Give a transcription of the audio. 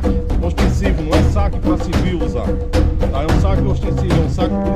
saque ostensivo, não é saque para civil usar. Tá? É um saque ostensivo, é um saque